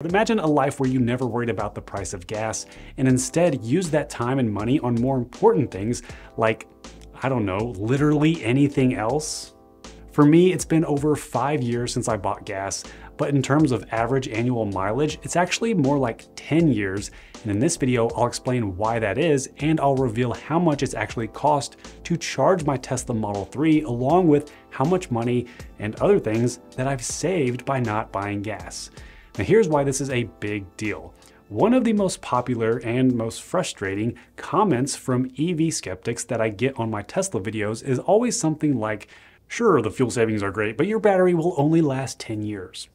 But imagine a life where you never worried about the price of gas and instead use that time and money on more important things like, I don't know, literally anything else. For me, it's been over five years since I bought gas, but in terms of average annual mileage, it's actually more like 10 years. And in this video, I'll explain why that is, and I'll reveal how much it's actually cost to charge my Tesla Model 3, along with how much money and other things that I've saved by not buying gas. Now here's why this is a big deal. One of the most popular and most frustrating comments from EV skeptics that I get on my Tesla videos is always something like, sure, the fuel savings are great, but your battery will only last 10 years.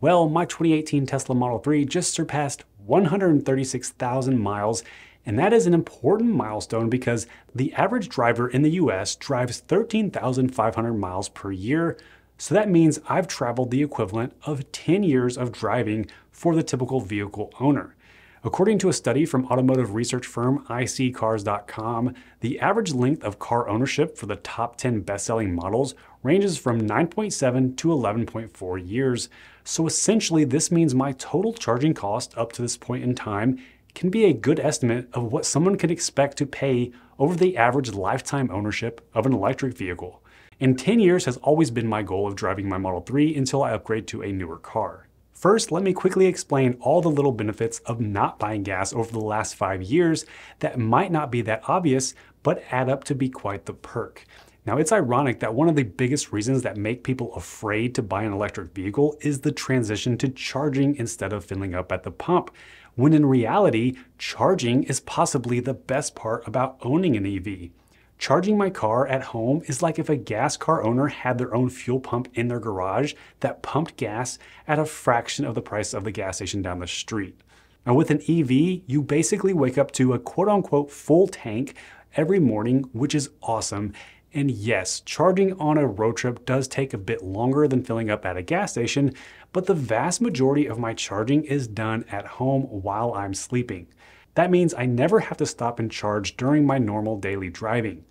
Well, my 2018 Tesla Model 3 just surpassed 136,000 miles, and that is an important milestone because the average driver in the US drives 13,500 miles per year, so that means I've traveled the equivalent of 10 years of driving for the typical vehicle owner. According to a study from automotive research firm iSeeCars.com, the average length of car ownership for the top 10 best-selling models ranges from 9.7 to 11.4 years. So essentially, this means my total charging cost up to this point in time can be a good estimate of what someone can expect to pay over the average lifetime ownership of an electric vehicle. And 10 years has always been my goal of driving my Model 3 until I upgrade to a newer car. First, let me quickly explain all the little benefits of not buying gas over the last five years that might not be that obvious, but add up to be quite the perk. Now, it's ironic that one of the biggest reasons that make people afraid to buy an electric vehicle is the transition to charging instead of filling up at the pump, when in reality, charging is possibly the best part about owning an EV. Charging my car at home is like if a gas car owner had their own fuel pump in their garage that pumped gas at a fraction of the price of the gas station down the street. Now, with an EV, you basically wake up to a quote unquote full tank every morning, which is awesome. And yes, charging on a road trip does take a bit longer than filling up at a gas station, but the vast majority of my charging is done at home while I'm sleeping. That means I never have to stop and charge during my normal daily driving.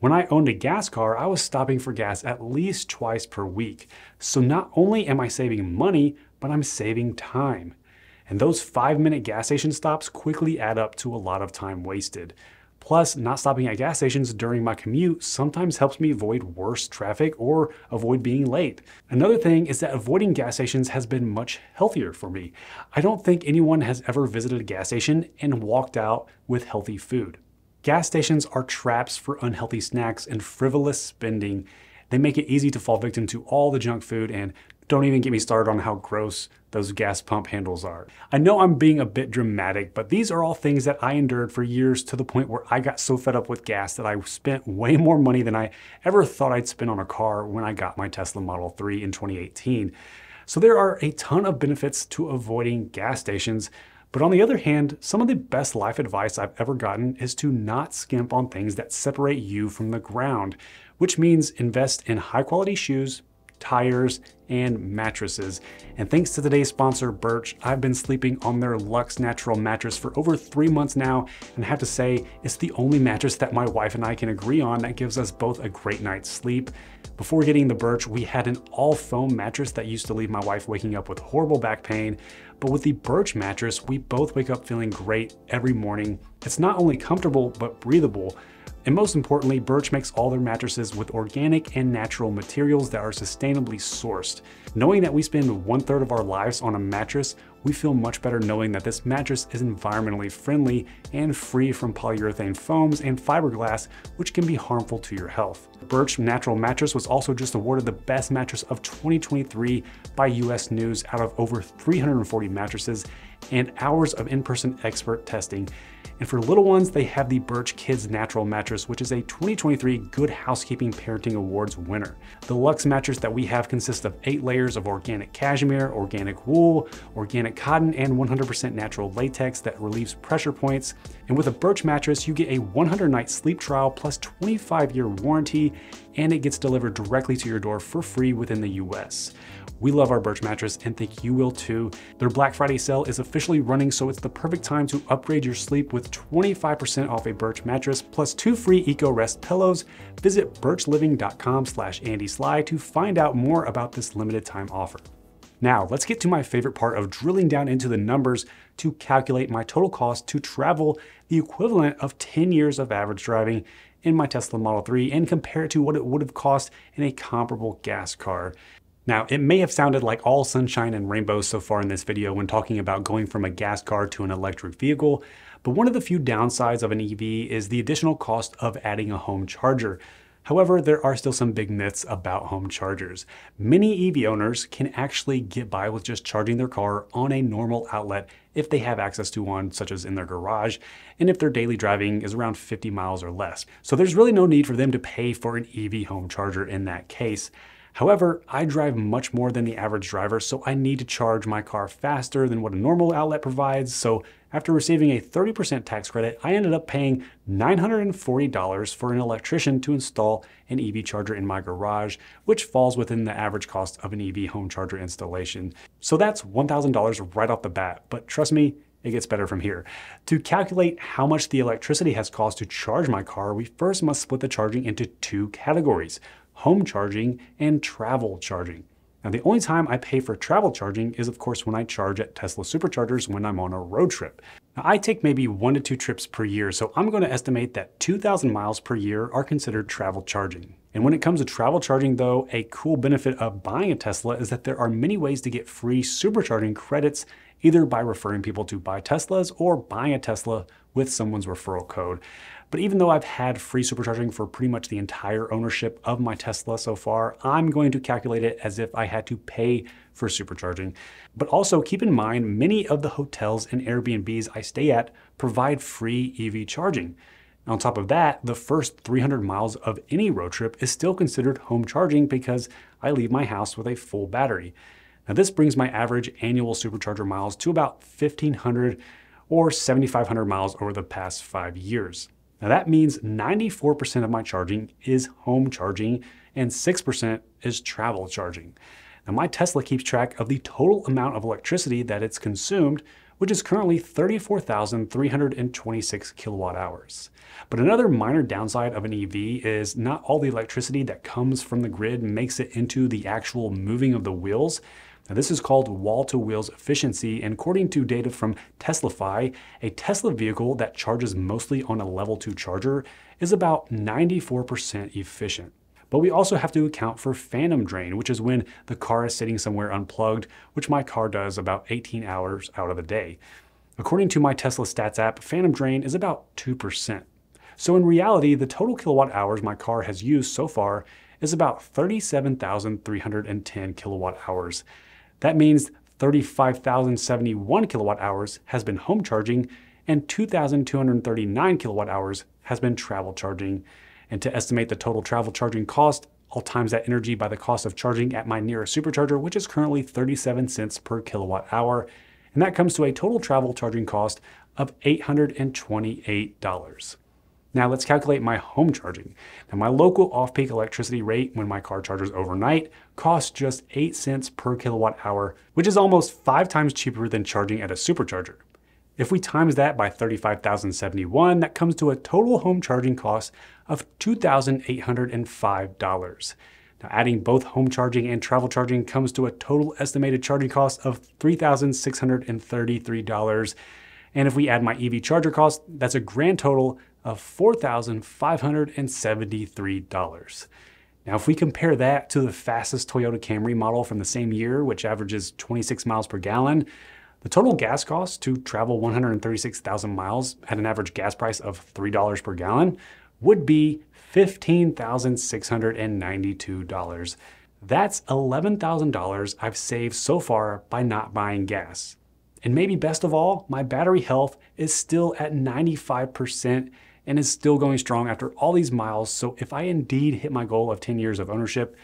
When I owned a gas car, I was stopping for gas at least twice per week. So not only am I saving money, but I'm saving time. And those five minute gas station stops quickly add up to a lot of time wasted. Plus, not stopping at gas stations during my commute sometimes helps me avoid worse traffic or avoid being late. Another thing is that avoiding gas stations has been much healthier for me. I don't think anyone has ever visited a gas station and walked out with healthy food. Gas stations are traps for unhealthy snacks and frivolous spending. They make it easy to fall victim to all the junk food and don't even get me started on how gross those gas pump handles are. I know I'm being a bit dramatic, but these are all things that I endured for years to the point where I got so fed up with gas that I spent way more money than I ever thought I'd spend on a car when I got my Tesla Model 3 in 2018. So there are a ton of benefits to avoiding gas stations. But on the other hand, some of the best life advice I've ever gotten is to not skimp on things that separate you from the ground, which means invest in high quality shoes, tires, and mattresses. And thanks to today's sponsor, Birch, I've been sleeping on their Luxe Natural mattress for over three months now, and I have to say, it's the only mattress that my wife and I can agree on that gives us both a great night's sleep. Before getting the Birch, we had an all foam mattress that used to leave my wife waking up with horrible back pain, but with the Birch mattress, we both wake up feeling great every morning. It's not only comfortable, but breathable. And most importantly, Birch makes all their mattresses with organic and natural materials that are sustainably sourced. Knowing that we spend one third of our lives on a mattress, we feel much better knowing that this mattress is environmentally friendly and free from polyurethane foams and fiberglass, which can be harmful to your health. Birch Natural Mattress was also just awarded the best mattress of 2023 by US News out of over 340 mattresses and hours of in-person expert testing. And for little ones, they have the Birch Kids Natural Mattress, which is a 2023 Good Housekeeping Parenting Awards winner. The Luxe mattress that we have consists of eight layers of organic cashmere, organic wool, organic cotton, and 100% natural latex that relieves pressure points. And with a Birch mattress, you get a 100 night sleep trial plus 25 year warranty, and it gets delivered directly to your door for free within the US. We love our Birch mattress and think you will too. Their Black Friday sale is officially running, so it's the perfect time to upgrade your sleep with 25% off a Birch mattress plus two free Eco Rest pillows. Visit birchliving.com slash Andy Slye to find out more about this limited time offer. Now, let's get to my favorite part of drilling down into the numbers to calculate my total cost to travel the equivalent of 10 years of average driving in my Tesla Model 3 and compare it to what it would have cost in a comparable gas car. Now, it may have sounded like all sunshine and rainbows so far in this video when talking about going from a gas car to an electric vehicle, but one of the few downsides of an EV is the additional cost of adding a home charger. However, there are still some big myths about home chargers. Many EV owners can actually get by with just charging their car on a normal outlet if they have access to one, such as in their garage, and if their daily driving is around 50 miles or less. So there's really no need for them to pay for an EV home charger in that case. However, I drive much more than the average driver, so I need to charge my car faster than what a normal outlet provides. So after receiving a 30% tax credit, I ended up paying $940 for an electrician to install an EV charger in my garage, which falls within the average cost of an EV home charger installation. So that's $1,000 right off the bat, but trust me, it gets better from here. To calculate how much the electricity has cost to charge my car, we first must split the charging into two categories, home charging and travel charging. Now, the only time I pay for travel charging is, of course, when I charge at Tesla superchargers when I'm on a road trip. Now, I take maybe one to two trips per year, so I'm going to estimate that 2,000 miles per year are considered travel charging. And when it comes to travel charging, though, a cool benefit of buying a Tesla is that there are many ways to get free supercharging credits, either by referring people to buy Teslas or buying a Tesla with someone's referral code. But even though I've had free supercharging for pretty much the entire ownership of my Tesla so far, I'm going to calculate it as if I had to pay for supercharging. But also keep in mind, many of the hotels and Airbnbs I stay at provide free EV charging. On top of that, the first 300 miles of any road trip is still considered home charging because I leave my house with a full battery. Now this brings my average annual supercharger miles to about 1500 or 7,500 miles over the past five years. Now that means 94% of my charging is home charging and 6% is travel charging. Now my Tesla keeps track of the total amount of electricity that it's consumed, which is currently 34,326 kilowatt hours. But another minor downside of an EV is not all the electricity that comes from the grid makes it into the actual moving of the wheels. Now, this is called wall to wheels efficiency, and according to data from TeslaFi, a Tesla vehicle that charges mostly on a level 2 charger is about 94% efficient. But we also have to account for phantom drain, which is when the car is sitting somewhere unplugged, which my car does about 18 hours out of the day. According to my Tesla Stats app, phantom drain is about 2%. So in reality, the total kilowatt hours my car has used so far is about 37,310 kilowatt hours. That means 35,071 kilowatt hours has been home charging and 2,239 kilowatt hours has been travel charging. And to estimate the total travel charging cost, I'll times that energy by the cost of charging at my nearest supercharger, which is currently 37 cents per kilowatt hour. And that comes to a total travel charging cost of $828. Now let's calculate my home charging. Now my local off-peak electricity rate when my car charges overnight costs just 8 cents per kilowatt hour, which is almost five times cheaper than charging at a supercharger. If we times that by 35,071, that comes to a total home charging cost of $2,805. Now adding both home charging and travel charging comes to a total estimated charging cost of $3,633. And if we add my EV charger cost, that's a grand total of $4,573. Now, if we compare that to the fastest Toyota Camry model from the same year, which averages 26 miles per gallon, the total gas cost to travel 136,000 miles at an average gas price of $3 per gallon would be $15,692. That's $11,000 I've saved so far by not buying gas. And maybe best of all, my battery health is still at 95% and is still going strong after all these miles. So if I indeed hit my goal of 10 years of ownership,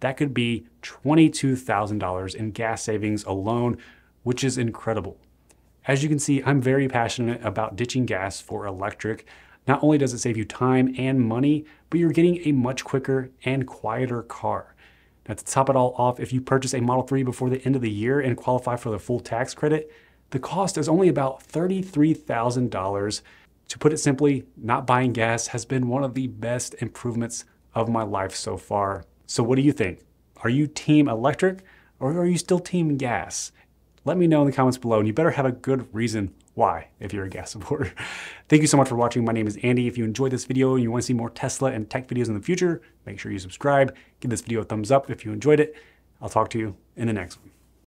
that could be $22,000 in gas savings alone, which is incredible. As you can see, I'm very passionate about ditching gas for electric. Not only does it save you time and money, but you're getting a much quicker and quieter car. Now to top it all off, if you purchase a Model 3 before the end of the year and qualify for the full tax credit, the cost is only about $33,000 to put it simply, not buying gas has been one of the best improvements of my life so far. So what do you think? Are you team electric Or are you still team gas? Let me know in the comments below, and you better have a good reason why if you're a gas supporter. Thank you so much for watching. My name is Andy. If you enjoyed this video and you want to see more Tesla and tech videos in the future, make sure you subscribe. Give this video a thumbs up if you enjoyed it. I'll talk to you in the next one.